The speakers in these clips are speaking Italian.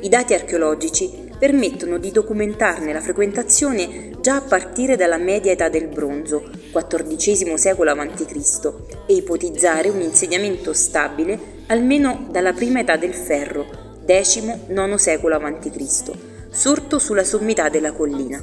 I dati archeologici permettono di documentarne la frequentazione già a partire dalla media età del bronzo, XIV secolo a.C., e ipotizzare un insediamento stabile almeno dalla prima età del ferro, X-IX secolo a.C., sorto sulla sommità della collina.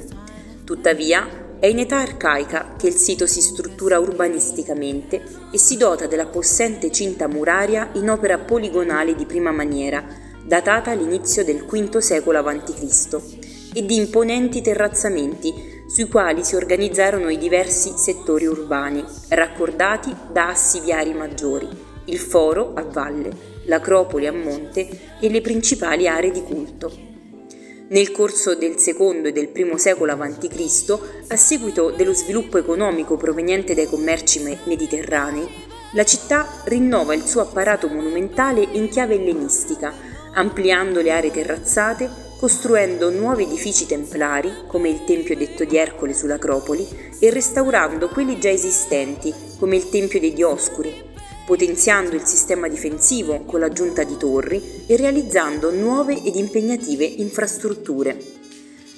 Tuttavia, è in età arcaica che il sito si struttura urbanisticamente e si dota della possente cinta muraria in opera poligonale di prima maniera, datata all'inizio del V secolo a.C., e di imponenti terrazzamenti sui quali si organizzarono i diversi settori urbani, raccordati da assi viari maggiori, il foro a valle, l'acropoli a monte e le principali aree di culto. Nel corso del secondo e del primo secolo a.C., a seguito dello sviluppo economico proveniente dai commerci mediterranei, la città rinnova il suo apparato monumentale in chiave ellenistica, ampliando le aree terrazzate, costruendo nuovi edifici templari, come il Tempio detto di Ercole sull'Acropoli, e restaurando quelli già esistenti, come il Tempio dei Dioscuri, potenziando il sistema difensivo con l'aggiunta di torri e realizzando nuove ed impegnative infrastrutture.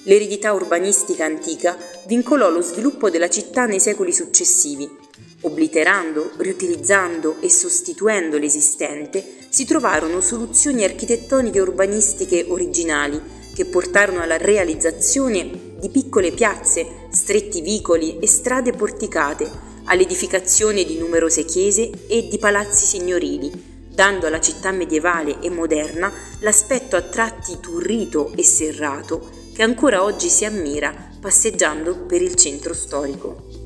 L'eredità urbanistica antica vincolò lo sviluppo della città nei secoli successivi. Obliterando, riutilizzando e sostituendo l'esistente, si trovarono soluzioni architettoniche e urbanistiche originali che portarono alla realizzazione di piccole piazze, stretti vicoli e strade porticate all'edificazione di numerose chiese e di palazzi signorili, dando alla città medievale e moderna l'aspetto a tratti turrito e serrato che ancora oggi si ammira passeggiando per il centro storico.